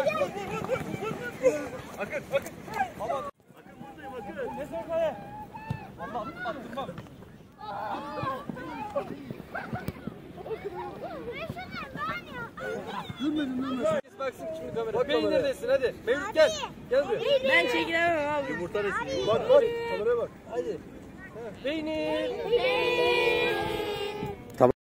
Ali gel. Akın akın. Aman. Akın buradayım akın. Ne sen kale? Allah'ım attırmam. Herkes baksın şimdi kamera. Beyin neredesin hadi. Mevlüt gel. Gel buraya. Ben çekilemem abi. Yumurta resim. Bak bak kameraya bak. Hadi. Peynir. Peynir.